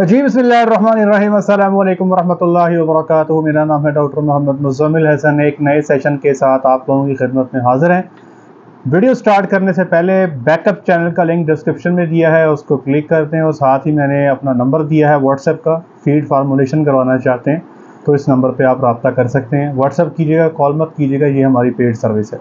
जी बसमीम अल्लाम वरहमल वबरक मेरा नाम है डॉक्टर मोहम्मद मुजमिल हसन। एक नए सेशन के साथ आप लोगों की खिदमत में हाजिर हैं। वीडियो स्टार्ट करने से पहले बैकअप चैनल का लिंक डिस्क्रिप्शन में दिया है, उसको क्लिक करते हैं और साथ ही मैंने अपना नंबर दिया है व्हाट्सएप का, फ़ीड फार्मोलेशन करवाना चाहते हैं तो इस नंबर पर आप रबता कर सकते हैं। व्हाट्सअप कीजिएगा, कॉल मत कीजिएगा, ये हमारी पेड सर्विस है।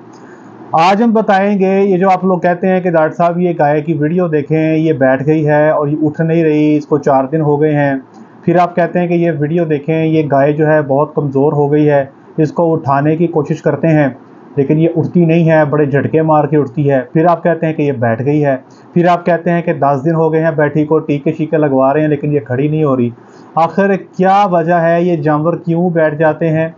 आज हम बताएँगे, ये जो आप लोग कहते हैं कि डॉक्टर साहब, ये गाय की वीडियो देखें, ये बैठ गई है और ये उठ नहीं रही, इसको चार दिन हो गए हैं। फिर आप कहते हैं कि ये वीडियो देखें, ये गाय जो है बहुत कमज़ोर हो गई है, इसको उठाने की कोशिश करते हैं, लेकिन ये उठती नहीं है, बड़े झटके मार के उठती है। फिर आप कहते हैं कि ये बैठ गई है, फिर आप कहते हैं कि दस दिन हो गए हैं बैठी को, टीके शीके लगवा रहे हैं, लेकिन ये खड़ी नहीं हो रही। आखिर क्या वजह है, ये जानवर क्यों बैठ जाते हैं?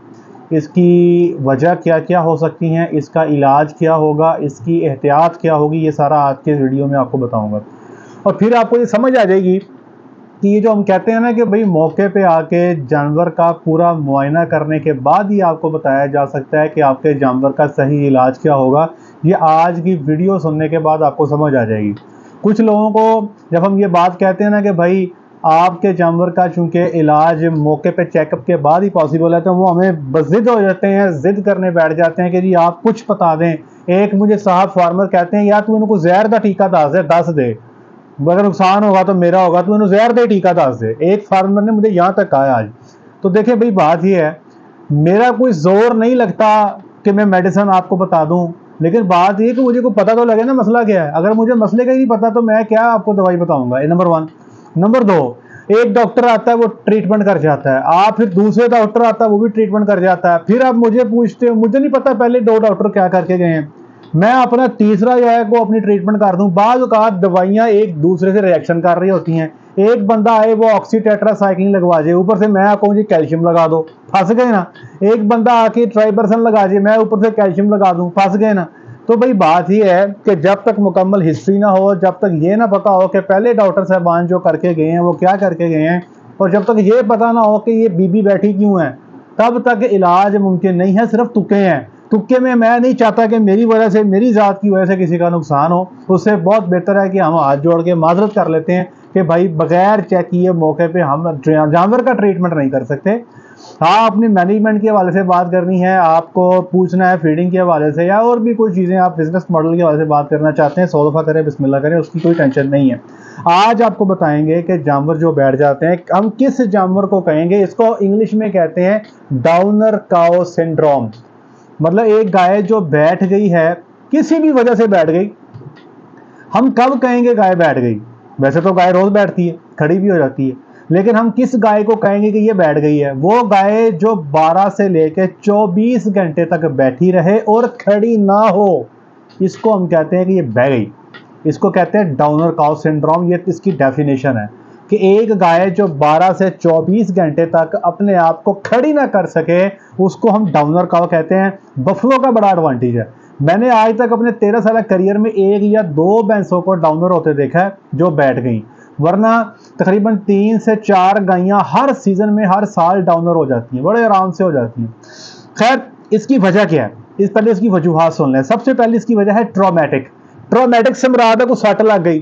इसकी वजह क्या क्या हो सकती हैं, इसका इलाज क्या होगा, इसकी एहतियात क्या होगी, ये सारा आज के वीडियो में आपको बताऊँगा। और फिर आपको ये समझ आ जाएगी कि ये जो हम कहते हैं ना कि भाई मौके पे आके जानवर का पूरा मुआयना करने के बाद ही आपको बताया जा सकता है कि आपके जानवर का सही इलाज क्या होगा, ये आज की वीडियो सुनने के बाद आपको समझ आ जाएगी। कुछ लोगों को जब हम ये बात कहते हैं ना कि भाई आपके जानवर का चूँकि इलाज मौके पे चेकअप के बाद ही पॉसिबल है तो वो हमें जिद हो जाते हैं, जिद करने बैठ जाते हैं कि जी आप कुछ बता दें। एक मुझे साहब फार्मर कहते हैं, या तू इनको जहर का टीका दस दे दस दे। अगर नुकसान होगा तो मेरा होगा तो इन्हों जहर दे, टीका दस दे। एक फार्मर ने मुझे यहाँ तक कहा आज। तो देखिए भाई, बात यह है, मेरा कोई ज़ोर नहीं लगता कि मैं मेडिसिन आपको बता दूँ, लेकिन बात ये कि मुझे को पता तो लगे ना मसला क्या है। अगर मुझे मसले का ही नहीं पता तो मैं क्या आपको दवाई बताऊँगा? नंबर वन नंबर दो, एक डॉक्टर आता है, वो ट्रीटमेंट कर जाता है। आप फिर दूसरे डॉक्टर आता है, वो भी ट्रीटमेंट कर जाता है। फिर आप मुझे पूछते हो, मुझे नहीं पता पहले दो डॉक्टर क्या करके गए हैं। मैं अपना तीसरा जो है, वो अपनी ट्रीटमेंट कर दूँ। बाद दवाइयाँ एक दूसरे से रिएक्शन कर रही होती हैं। एक बंदा आए, वो ऑक्सीटेट्रासाइक्लिन लगवा जाए ऊपर से मैं आपको मुझे कैल्शियम लगा दो। फंस गए ना? एक बंदा आके ट्राइबरसन लगा जाए मैं ऊपर से कैल्शियम लगा दूँ। फंस गए ना? तो भाई बात ही है कि जब तक मुकम्मल हिस्ट्री ना हो, जब तक ये ना पता हो कि पहले डॉक्टर साहबान जो करके गए हैं, वो क्या करके गए हैं, और जब तक ये पता ना हो कि ये बीबी बैठी क्यों है, तब तक इलाज मुमकिन नहीं है, सिर्फ़ तुक्के हैं। तुक्के में मैं नहीं चाहता कि मेरी वजह से, मेरी ज़ात की वजह से किसी का नुकसान हो। उससे बहुत बेहतर है कि हम हाथ जोड़ के माजरत कर लेते हैं कि भाई बगैर चेक किए मौके पे हम जानवर का ट्रीटमेंट नहीं कर सकते। हाँ अपनी मैनेजमेंट के हवाले से बात करनी है, आपको पूछना है फीडिंग के हवाले से या और भी कोई चीज़ें आप बिज़नेस मॉडल के हवाले से बात करना चाहते हैं, सौ दफ़ा करें, बिस्मिल्लाह करें, उसकी कोई टेंशन नहीं है। आज आपको बताएँगे कि जानवर जो बैठ जाते हैं, हम किस जानवर को कहेंगे, इसको इंग्लिश में कहते हैं डाउनर काओ सिंड्रोम मतलब एक गाय जो बैठ गई है, किसी भी वजह से बैठ गई, हम कब कहेंगे गाय बैठ गई? वैसे तो गाय रोज बैठती है, खड़ी भी हो जाती है। लेकिन हम किस गाय को कहेंगे कि ये बैठ गई है? वो गाय जो 12 से लेकर 24 घंटे तक बैठी रहे और खड़ी ना हो, इसको हम कहते हैं कि ये बह गई। इसको कहते हैं डाउनर काउ सिंड्रोम ये इसकी डेफिनेशन है कि एक गाय जो 12 से 24 घंटे तक अपने आप को खड़ी ना कर सके, उसको हम डाउनर काउ कहते हैं। बफलो का बड़ा एडवांटेज है। मैंने आज तक अपने तेरह साल करियर में एक या दो भैंसों को डाउनर होते देखा है, जो बैठ गई। वरना तकरीबन तीन से चार गायें हर सीज़न में हर साल डाउनर हो जाती हैं, बड़े आराम से हो जाती हैं। खैर, इसकी वजह क्या है? इस पहले इसकी वजूहत सुन लें। सबसे पहले इसकी वजह है ट्रोमेटिक ट्रोमेटिक से मुराद है को सट लग गई,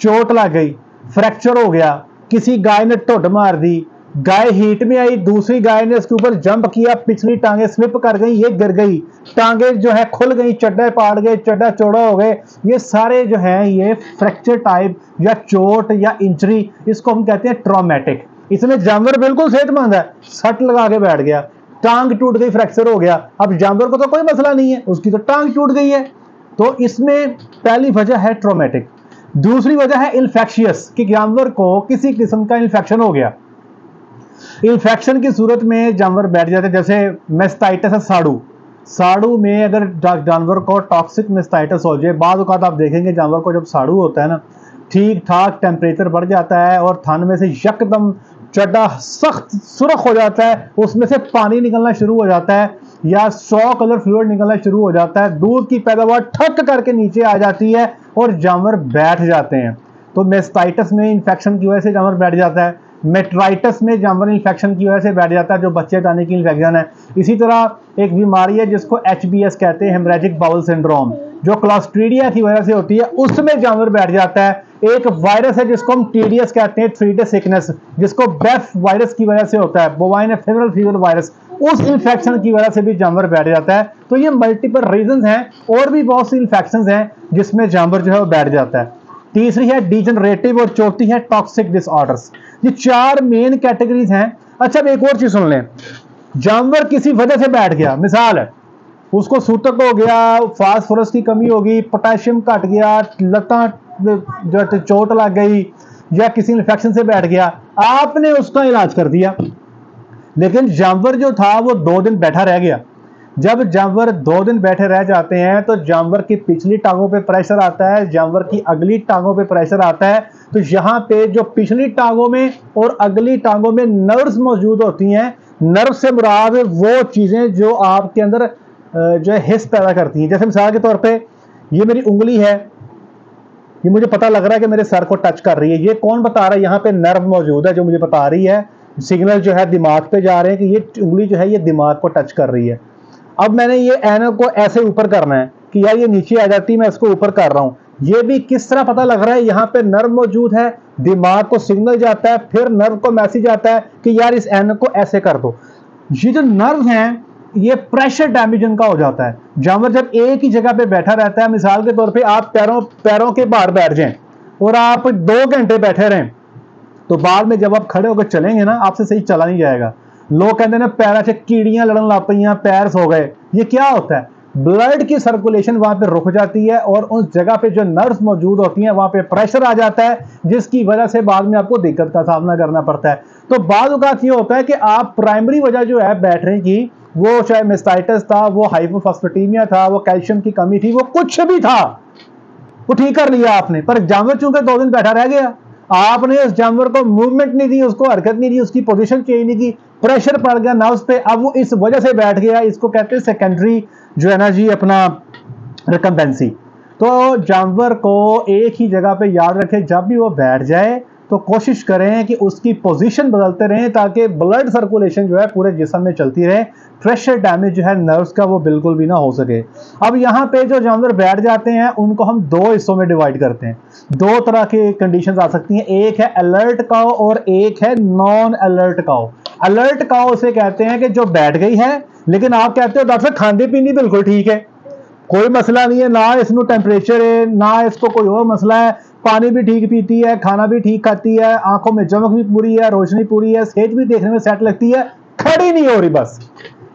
चोट लग गई फ्रैक्चर हो गया, किसी गाय ने ढुड मार दी गाय हीट में आई, दूसरी गाय ने उसके ऊपर जंप किया, पिछली टांगे स्लिप कर गई, ये गिर गई। टांगे जो है खुल गई चड्डे पाड़ गए चड्डा चौड़ा हो गए। ये सारे जो है, ये फ्रैक्चर टाइप या चोट या इंजरी इसको हम कहते हैं ट्रोमेटिक इसमें जानवर बिल्कुल सेहतमंद है। सट लगा के बैठ गया। टांग टूट गई फ्रैक्चर हो गया। अब जानवर को तो कोई मसला नहीं है, उसकी तो टांग टूट गई है। तो इसमें पहली वजह है ट्रोमेटिक दूसरी वजह है इन्फेक्शियस कि जानवर को किसी किस्म का इन्फेक्शन हो गया। इन्फेक्शन की सूरत में जानवर बैठ जाते हैं, जैसे मेस्टाइटस है साड़ू। साड़ू में अगर जानवर को टॉक्सिक मेस्टाइटस हो जाए, बाद अवत आप देखेंगे जानवर को जब साड़ू होता है ना ठीक ठाक टेम्परेचर बढ़ जाता है और थान में से यकदम चड्डा सख्त सुरख हो जाता है, उसमें से पानी निकलना शुरू हो जाता है, या सौ कलर फ्लूड निकलना शुरू हो जाता है, दूध की पैदावार ठक करके नीचे आ जाती है और जानवर बैठ जाते हैं। तो मेस्टाइटस में इन्फेक्शन की वजह से जानवर बैठ जाता है। मेट्राइटस में जानवर इन्फेक्शन की वजह से बैठ जाता है, जो बच्चे दाने की इन्फेक्शन है। इसी तरह एक बीमारी है जिसको एचबीएस कहते हैं हेमरेजिक बाउल सिंड्रोम जो क्लास्ट्रीडिया की वजह से होती है। उसमें जानवर बैठ जाता है। एक वायरस है जिसको हम टीडीएस कहते हैं थ्री डे सिकनेस जिसको बेफ वायरस की वजह से होता है बोवाइन फेवरल फीवर वायरस उस इन्फेक्शन की वजह से भी जानवर बैठ जाता है। तो ये मल्टीपल रीजन हैं, और भी बहुत सी इन्फेक्शन हैं, जिसमें जानवर जो है वो बैठ जाता है। तीसरी है डिजनरेटिव और चौथी है टॉक्सिक डिसऑर्डर्स ये चार मेन कैटेगरीज हैं। अच्छा एक और चीज़ सुन लें। जानवर किसी वजह से बैठ गया, मिसाल है, उसको सूतक हो गया फास्फोरस की कमी होगी पोटेशियम घट गया, लता जो चोट लग गई, या किसी इन्फेक्शन से बैठ गया, आपने उसका इलाज कर दिया। लेकिन जानवर जो था, वो दो दिन बैठा रह गया। जब जानवर दो दिन बैठे रह जाते हैं तो जानवर की पिछली टांगों पे प्रेशर आता है, जानवर की अगली टांगों पे प्रेशर आता है। तो यहाँ पे जो पिछली टांगों में और अगली टांगों में नर्व्स मौजूद होती हैं नर्व से मुराद वो चीज़ें जो आपके अंदर जो है हिस्स पैदा करती हैं। जैसे मिसाल के तौर पर ये मेरी उंगली है, ये मुझे पता लग रहा है कि मेरे सर को टच कर रही है। ये कौन बता रहा है? यहाँ पे नर्व मौजूद है, जो मुझे बता रही है। सिग्नल जो है दिमाग पे जा रहे हैं कि ये उंगली जो है, ये दिमाग को टच कर रही है। अब मैंने ये एन को ऐसे ऊपर करना है कि यार ये नीचे आ जाती है मैं इसको ऊपर कर रहा हूँ। ये भी किस तरह पता लग रहा है? यहाँ पे नर्व मौजूद है, दिमाग को सिग्नल जाता है, फिर नर्व को मैसेज आता है कि यार इस एन को ऐसे कर दो। ये जो नर्व हैं, ये प्रेशर डैमेज इनका हो जाता है। जानवर जब एक ही जगह पे बैठा रहता है, मिसाल के तौर पे आप पैरों पैरों के बाहर बैठ जाएँ और आप दो घंटे बैठे रहें तो बाद में जब आप खड़े होकर चलेंगे ना, आपसे सही चला नहीं जाएगा। लोग कहते हैं पैरा से कीड़ियाँ लड़न लग पी पैर सो गए। ये क्या होता है? ब्लड की सर्कुलेशन वहाँ पे रुक जाती है और उस जगह पे जो नर्व्स मौजूद होती हैं, वहाँ पे प्रेशर आ जाता है, जिसकी वजह से बाद में आपको दिक्कत का सामना करना पड़ता है। तो बाद ये होता है कि आप प्राइमरी वजह जो है बैठने की वो चाहे मिस्टाइटस था, वो हाइपोफॉस्फेटीमिया था, वो कैल्शियम की कमी थी, वो कुछ भी था, वो ठीक कर लिया आपने। पर जानवर चूँकि दो दिन बैठा रह गया। आपने उस जानवर को मूवमेंट नहीं दी, उसको हरकत नहीं दी, उसकी पोजीशन चेंज नहीं की प्रेशर पड़ गया, ना उस पर अब वो इस वजह से बैठ गया, इसको कहते हैं सेकेंडरी जो है ना जी, अपना रिकम्पेंसी तो जानवर को एक ही जगह पे याद रखें, जब भी वो बैठ जाए तो कोशिश करें कि उसकी पोजीशन बदलते रहें ताकि ब्लड सर्कुलेशन जो है पूरे जिसम में चलती रहे। प्रेशर डैमेज जो है नर्व्स का वो बिल्कुल भी ना हो सके। अब यहाँ पे जो जानवर बैठ जाते हैं, उनको हम दो हिस्सों में डिवाइड करते हैं। दो तरह की कंडीशन आ सकती हैं। एक है अलर्ट काओ और एक है non alert cow alert cow उसे कहते हैं कि जो बैठ गई है, लेकिन आप कहते हो, डॉक्टर खाने पीने बिल्कुल ठीक है। कोई मसला नहीं है, ना इसमें टेम्परेचर है, ना इसको कोई और मसला है। पानी भी ठीक पीती है, खाना भी ठीक खाती है, आँखों में चमक भी पूरी है, रोशनी पूरी है, सेहत भी देखने में सेट लगती है, खड़ी नहीं हो रही बस।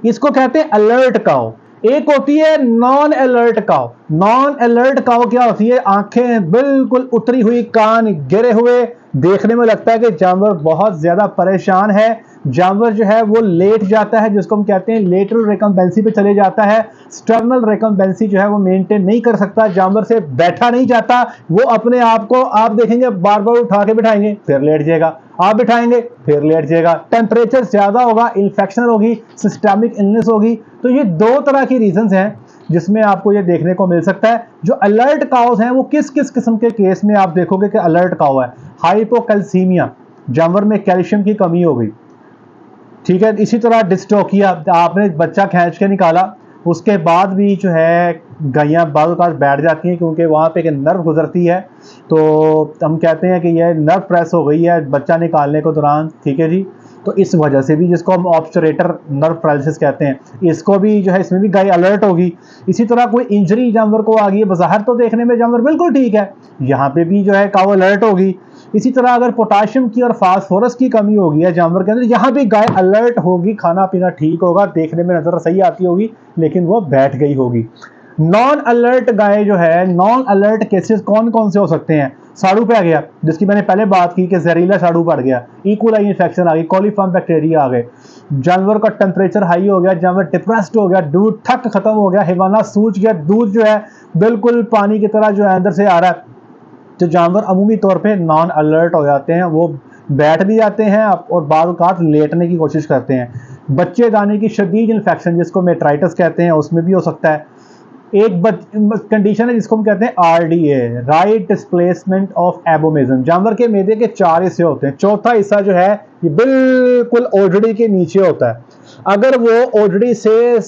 इसको कहते हैं अलर्ट काओ एक होती है non alert cow non alert cow क्या होती है? आँखें बिल्कुल उतरी हुई, कान गिरे हुए। देखने में लगता है कि जानवर बहुत ज़्यादा परेशान है। जानवर जो है वो लेट जाता है, जिसको हम कहते हैं लेटरल रेकम्बेंसी पे चले जाता है। स्टर्नल रेकम्बेंसी जो है वो मेंटेन नहीं कर सकता, जानवर से बैठा नहीं जाता। वो अपने आप को आप देखेंगे बार बार उठा के बिठाएँगे, फिर लेट जाएगा। आप बिठाएँगे, फिर लेट जाएगा। टेम्परेचर ज़्यादा होगा इन्फेक्शन होगी सिस्टमिक इलनेस होगी। तो ये दो तरह की रीजन हैं जिसमें आपको ये देखने को मिल सकता है। जो अलर्ट काउस हैं, वो किस किस किस्म के केस में आप देखोगे कि अलर्ट काउ है? हाइपोकैल्सीमिया जानवर में कैल्शियम की कमी हो गई। ठीक है, इसी तरह डिस्टोकिया आपने बच्चा खींच के निकाला, उसके बाद भी जो है, गायें बाद बैठ जाती हैं क्योंकि वहाँ पे एक नर्व गुजरती है। तो हम कहते हैं कि यह नर्व प्रेस हो गई है बच्चा निकालने के दौरान, ठीक है जी? तो इस वजह से भी जिसको हम ऑब्सरेटर नर्व पैरालिसिस कहते हैं, इसको भी जो है, इसमें भी गाय अलर्ट होगी। इसी तरह कोई इंजरी जानवर को आ गई है बाहर तो देखने में जानवर बिल्कुल ठीक है, यहाँ पे भी जो है काव अलर्ट होगी। इसी तरह अगर पोटाशियम की और फास्फोरस की कमी होगी है जानवर के अंदर, यहाँ भी गाय अलर्ट होगी, खाना पीना ठीक होगा, देखने में नज़र सही आती होगी, लेकिन वो बैठ गई होगी। नॉन अलर्ट गाय जो है नॉन अलर्ट केसेस कौन कौन से हो सकते हैं? साड़ू पे आ गया, जिसकी मैंने पहले बात की कि जहरीला साड़ू पड़ गया इकोलाई इन्फेक्शन आ गई कॉलीफॉर्म बैक्टीरिया आ गए। जानवर का टेम्परेचर हाई हो गया, जानवर डिप्रेस्ड हो गया दूध थक खत्म हो गया हिवाना सूझ गया, दूध जो है, बिल्कुल पानी की तरह जो है अंदर से आ रहा है। तो जानवर अमूमी तौर पे नॉन अलर्ट हो जाते हैं, वो बैठ भी जाते हैं और बाद लेटने की कोशिश करते हैं। बच्चे दाने की शदीद इन्फेक्शन जिसको मेट्राइटस कहते हैं, उसमें भी हो सकता है। एक कंडीशन है जिसको हम कहते हैं R D A right displacement of abomasum जानवर के मेदे के चार हिस्से होते हैं। चौथा हिस्सा जो है, ये बिल्कुल ओडड़ी के नीचे होता है। अगर वो ओडड़ी से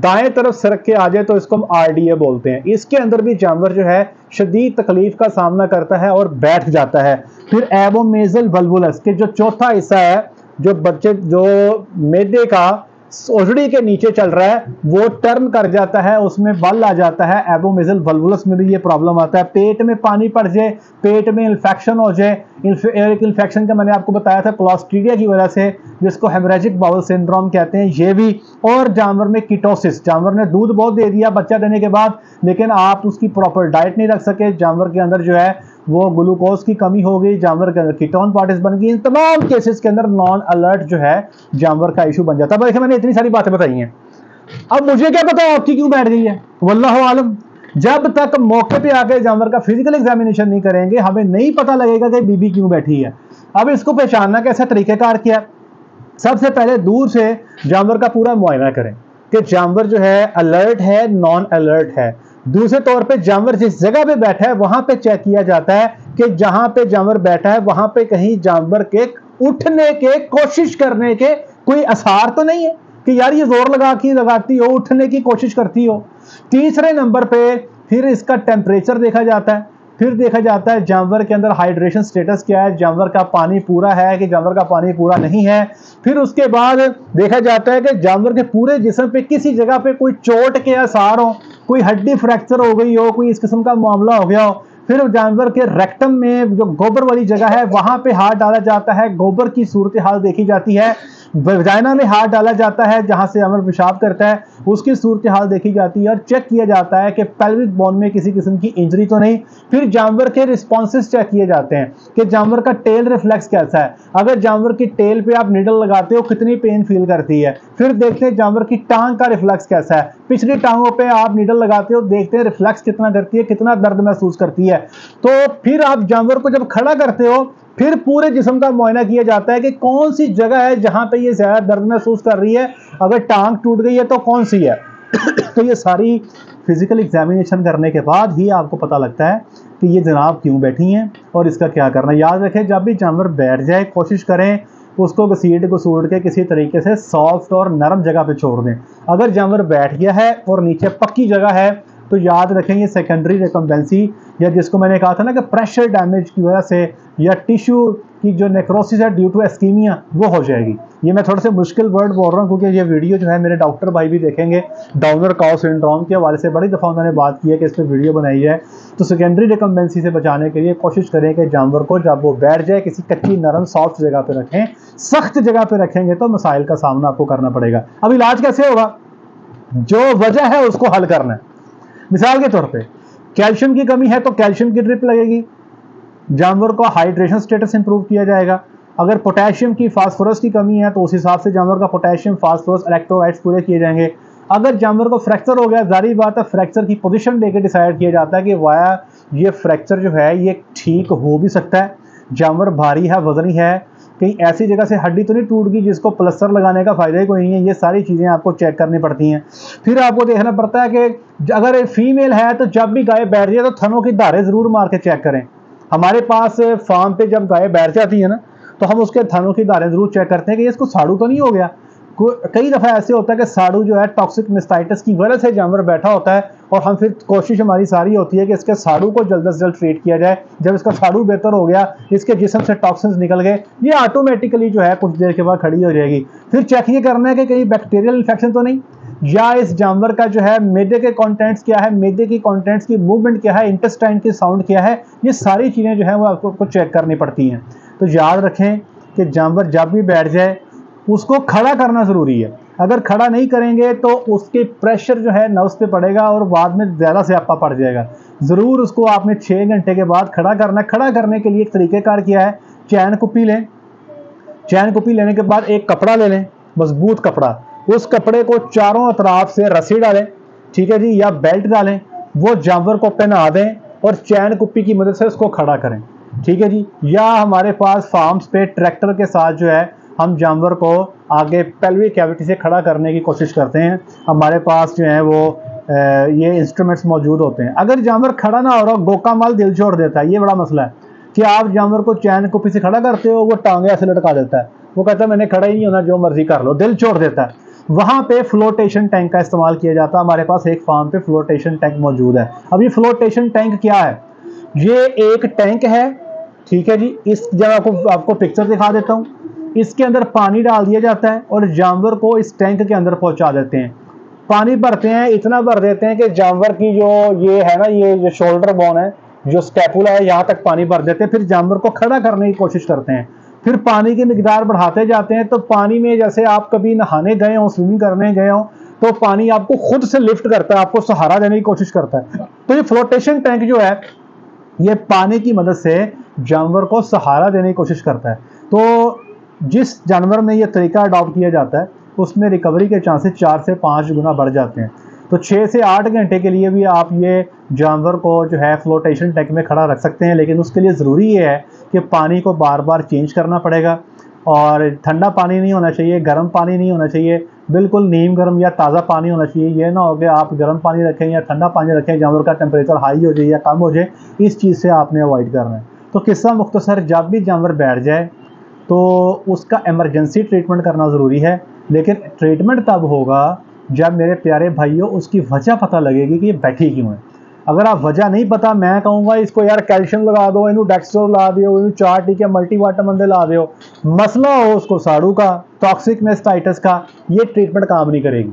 दाएँ तरफ़ सरक के आ जाए तो इसको हम आरडीए बोलते हैं। इसके अंदर भी जानवर जो है, शदीद तकलीफ़ का सामना करता है और बैठ जाता है। फिर एबोमेजल बल्बुलस के जो चौथा हिस्सा है, जो बच्चे जो मेदे का ओजड़ी के नीचे चल रहा है, वो टर्न कर जाता है, उसमें बल आ जाता है एबोमिजल वल्वुलस में भी ये प्रॉब्लम आता है। पेट में पानी पड़ जाए, पेट में इन्फेक्शन हो जाए एक इन्फेक्शन का मैंने आपको बताया था क्लोस्ट्रीडिया की वजह से, जिसको हेमरेजिक बाउल सिंड्रोम कहते हैं, ये भी। और जानवर में कीटोसिस जानवर ने दूध बहुत दे दिया बच्चा देने के बाद, लेकिन आप उसकी प्रॉपर डाइट नहीं रख सके, जानवर के अंदर जो है वो ग्लूकोज की कमी हो गई, जानवर के अंदर कीटोन पार्टिस बन गई, इन तमाम केसेस के अंदर नॉन अलर्ट जो है, जानवर का इशू बन जाता है। देखिए, मैंने इतनी सारी बातें बताई हैं। अब मुझे क्या पता आपकी क्यों बैठ गई है? वल्लाह आलम। जब तक मौके पे आके जानवर का फ़िज़िकल एग्जामिनेशन नहीं करेंगे, हमें नहीं पता लगेगा कि बीबी क्यों बैठी है। अब इसको पहचानना कैसा तरीकेकार किया? सबसे पहले दूर से जानवर का पूरा मुआयना करें कि जानवर जो है अलर्ट है नॉन अलर्ट है। दूसरे तौर पे जानवर जिस जगह पे बैठा है, वहाँ पे चेक किया जाता है कि जहाँ पे जानवर बैठा है, वहाँ पे कहीं जानवर के उठने के, कोशिश करने के कोई आसार तो नहीं है कि यार ये ज़ोर लगा के लगाती हो, उठने की कोशिश करती हो। तीसरे नंबर पे फिर इसका टेम्परेचर देखा जाता है। फिर देखा जाता है जानवर के अंदर हाइड्रेशन स्टेटस क्या है, जानवर का पानी पूरा है कि जानवर का पानी पूरा नहीं है। फिर उसके बाद देखा जाता है कि जानवर के पूरे जिसम पे किसी जगह पे कोई चोट के आसार हो कोई हड्डी फ्रैक्चर हो गई हो, कोई इस किस्म का मामला हो गया हो, फिर जानवर के रेक्टम में जो गोबर वाली जगह है, वहाँ पे हाथ डाला जाता है, गोबर की सूरत हाल देखी जाती है। वजाइना में हाथ डाला जाता है, जहाँ से अमर पेशाब करता है। उसकी सूरत हाल देखी जाती है और चेक किया जाता है कि पेल्विक बोन में किसी किस्म की इंजरी तो नहीं, फिर जानवर के रिस्पॉन्सेज चेक किए जाते हैं कि जानवर का टेल रिफ्लेक्स कैसा है। अगर जानवर की टेल पे आप निडल लगाते हो, कितनी पेन फील करती है? फिर देखते हैं जानवर की टांग का रिफ्लेक्स कैसा है। पिछली टांगों पे आप निडल लगाते हो, देखते हैं रिफ्लेक्स कितना करती है, कितना दर्द महसूस करती है। तो फिर आप जानवर को जब खड़ा करते हो फिर पूरे जिसम का मुआयना किया जाता है कि कौन सी जगह है जहाँ पे ये ज़्यादा दर्द महसूस कर रही है? अगर टांग टूट गई है तो कौन सी है? तो ये सारी फ़िज़िकल एग्जामिनेशन करने के बाद ही आपको पता लगता है कि ये जनाब क्यों बैठी हैं और इसका क्या करना याद रखें, जब भी जानवर बैठ जाए, कोशिश करें उसको घसीट घसूट के किसी तरीके से सॉफ्ट और नरम जगह पे छोड़ दें। अगर जानवर बैठ गया है और नीचे पक्की जगह है तो याद रखें ये सेकेंडरी रिकम्बेंसी या जिसको मैंने कहा था ना कि प्रेशर डैमेज की वजह से, या टिश्यू की जो नेक्रोसिस है ड्यू टू एस्कीमिया वो हो जाएगी। ये मैं थोड़े से मुश्किल वर्ड बोल रहा हूँ, क्योंकि ये वीडियो जो है मेरे डॉक्टर भाई भी देखेंगे। डाउनर काउ सिंड्रोम के हवाले से बड़ी दफ़ा उन्होंने बात की है कि इस पर वीडियो बनाई है। तो सेकेंडरी रिकम्बेंसी से बचाने के लिए कोशिश करें कि जानवर को जब वो बैठ जाए, किसी कच्ची, नरम सॉफ्ट जगह पर रखें, सख्त जगह पर रखेंगे तो मसाइल का सामना आपको करना पड़ेगा। अब इलाज कैसे होगा? जो वजह है उसको हल करना है। मिसाल के तौर पे, कैल्शियम की कमी है तो कैल्शियम की ड्रिप लगेगी। जानवर का हाइड्रेशन स्टेटस इंप्रूव किया जाएगा। अगर पोटेशियम की फास्फोरस की कमी है तो उस हिसाब से जानवर का पोटेशियम फास्फोरस इलेक्ट्रोलाइट्स पूरे किए जाएँगे। अगर जानवर को फ्रैक्चर हो गया, जारी बात है फ्रैक्चर की पोजीशन देकर डिसाइड किया जाता है कि वाया ये फ्रैक्चर जो है, ये ठीक हो भी सकता है। जानवर भारी है, वजनी है कहीं ऐसी जगह से हड्डी तो नहीं टूटगी जिसको प्लस्तर लगाने का फ़ायदा ही कोई नहीं है, ये सारी चीज़ें आपको चेक करनी पड़ती हैं। फिर आपको देखना पड़ता है कि अगर फीमेल है तो जब भी गाय बैठ जाए तो थनों की धारे ज़रूर मार के चेक करें। हमारे पास फार्म पे जब गाय बैठ जाती है ना तो हम उसके थनों की धारें ज़रूर चेक करते हैं कि इसको साड़ू तो नहीं हो गया? कई दफ़ा ऐसे होता है कि साड़ू जो है टॉक्सिक मिस्टाइटिस की वजह से जानवर बैठा होता है और हम फिर कोशिश हमारी सारी होती है कि इसके साड़ू को जल्द से जल्द ट्रीट किया जाए। जब इसका साड़ू बेहतर हो गया, इसके जिसम से टॉक्सिन्स निकल गए, ये ऑटोमेटिकली जो है कुछ देर के बाद खड़ी हो जाएगी। फिर चेक ये करना है कि कहीं बैक्टीरियल इन्फेक्शन तो नहीं? या इस जानवर का जो है मेदे के कंटेंट्स क्या है? मेदे की कंटेंट्स की मूवमेंट क्या है? इंटेस्टाइन की साउंड क्या है? ये सारी चीज़ें जो है वो आपको चेक करनी पड़ती हैं। तो याद रखें कि जानवर जब भी बैठ जाए उसको खड़ा करना ज़रूरी है। अगर खड़ा नहीं करेंगे तो उसके प्रेशर जो है नव्स पे पड़ेगा और बाद में ज़्यादा से आपा पड़ जाएगा। ज़रूर उसको आपने छः घंटे के बाद खड़ा करना, खड़ा करने के लिए एक तरीक़ेकार किया है, चैन कुप्पी लें। चैन कुप्पी लेने के बाद एक कपड़ा ले लें, मज़बूत कपड़ा। उस कपड़े को चारों अतराफ से रस्सी डालें, ठीक है जी, या बेल्ट डालें, वो जानवर को पहना दें और चैन कुप्पी की मदद से उसको खड़ा करें, ठीक है जी। या हमारे पास फार्म्स पे ट्रैक्टर के साथ जो है हम जानवर को आगे पेल्विक कैविटी से खड़ा करने की कोशिश करते हैं। हमारे पास जो है वो ये इंस्ट्रूमेंट्स मौजूद होते हैं। अगर जानवर खड़ा ना हो रहा गोका माल दिल छोड़ देता है। ये बड़ा मसला है कि आप जानवर को चैन को पीछे खड़ा करते हो, वो टांगे ऐसे लटका देता है। वो कहता है, मैंने खड़ा ही नहीं होना, जो मर्ज़ी कर लो। दिल छोड़ देता है। वहाँ पे फ्लोटेशन टैंक का इस्तेमाल किया जाता है। हमारे पास एक फार्म पे फ्लोटेशन टैंक मौजूद है। अब ये फ्लोटेशन टैंक क्या है? ये एक टैंक है, ठीक है जी। इस जगह को आपको पिक्चर दिखा देता हूँ। इसके अंदर पानी डाल दिया जाता है और जानवर को इस टैंक के अंदर पहुँचा देते हैं। पानी भरते हैं, इतना भर देते हैं कि जानवर की जो ये है ना, ये जो शोल्डर बोन है, जो स्कैपुला है, यहाँ तक पानी भर देते हैं। फिर जानवर को खड़ा करने की कोशिश करते हैं। फिर पानी की मकदार बढ़ाते जाते हैं। तो पानी में जैसे आप कभी नहाने गए हो स्विमिंग करने गए हो तो पानी आपको खुद से लिफ्ट करता है, आपको सहारा देने की कोशिश करता है। तो ये फ्लोटेशन टैंक जो है, ये पानी की मदद से जानवर को सहारा देने की कोशिश करता है। तो जिस जानवर में ये तरीका अडॉप्ट किया जाता है, उसमें रिकवरी के चांसेस चार से पाँच गुना बढ़ जाते हैं। तो छः से आठ घंटे के लिए भी आप ये जानवर को जो है फ्लोटेशन टैंक में खड़ा रख सकते हैं, लेकिन उसके लिए ज़रूरी ये है कि पानी को बार बार चेंज करना पड़ेगा। और ठंडा पानी नहीं होना चाहिए, गर्म पानी नहीं होना चाहिए, बिल्कुल नीम गर्म या ताज़ा पानी होना चाहिए। ये ना हो कि आप गर्म पानी रखें या ठंडा पानी रखें, जानवर का टेम्परेचर हाई हो जाए या कम हो जाए, इस चीज़ से आपने अवॉइड करना है। तो किस्सा मुख्तसर, जब भी जानवर बैठ जाए तो उसका एमरजेंसी ट्रीटमेंट करना ज़रूरी है। लेकिन ट्रीटमेंट तब होगा जब मेरे प्यारे भाइयों, उसकी वजह पता लगेगी कि ये बैठी क्यों है। अगर आप वजह नहीं पता, मैं कहूँगा, इसको यार कैल्शियम लगा दो इन डेक्सट्रोल ला दो इन चार टीके मल्टी वाइटामिन ला दो मसला हो उसको साड़ू का टॉक्सिक मेस्टाइटिस का, ये ट्रीटमेंट काम नहीं करेगी।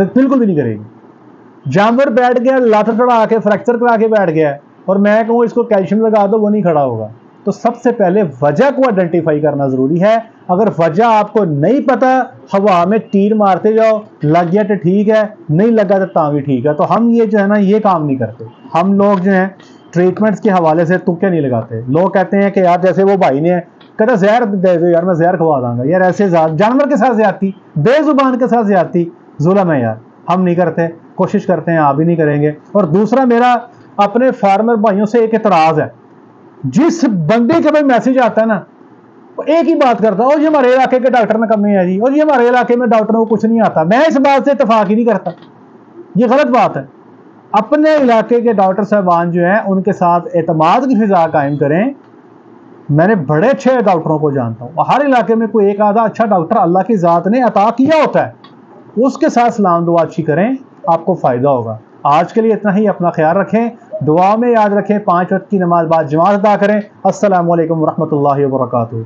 बिल्कुल भी नहीं करेगी। जानवर बैठ गया, लात चढ़ा के फ्रैक्चर करा के बैठ गया और मैं कहूँ, इसको कैल्शियम लगा दो, वो नहीं खड़ा होगा। तो सबसे पहले वजह को आइडेंटिफाई करना ज़रूरी है। अगर वजह आपको नहीं पता, हवा में तीर मारते जाओ, लग गया तो ठीक है, नहीं लगा तो ता भी ठीक है। तो हम ये जो है ना, ये काम नहीं करते। हम लोग जो है ट्रीटमेंट्स के हवाले से तुक्के नहीं लगाते। लोग कहते हैं कि यार, जैसे वो भाई ने कहता जहर दे दो यार, मैं जहर खवा दूँगा। यार, ऐसे जानवर के साथ ज्यादती बेजुबान के साथ ज्यादती जुलम है यार, हम नहीं करते, कोशिश करते हैं, आप भी नहीं करेंगे। और दूसरा, मेरा अपने फार्मर भाइयों से एक एतराज़ है। जिस बंदे के भाई मैसेज आता है ना, वो एक ही बात करता है, और ये हमारे इलाके के डॉक्टर में कमी है जी, और ये हमारे इलाके में डॉक्टरों को कुछ नहीं आता। मैं इस बात से इतफाक ही नहीं करता। ये गलत बात है। अपने इलाके के डॉक्टर साहबान जो हैं, उनके साथ एतमाद की फिजा कायम करें। मैंने बड़े अच्छे डॉक्टरों को जानता हूँ। हर इलाके में कोई एक आधा अच्छा डॉक्टर अल्लाह की ज़ात ने अता किया होता है। उसके साथ सलाम दुआ अच्छी करें, आपको फ़ायदा होगा। आज के लिए इतना ही, अपना ख्याल रखें। दुआ में याद रखें पाँच वक्त की नमाज़ बाद जमात अदा करें अस्सलाम वालेकुम वरहमतुल्लाहि वबरकातुहू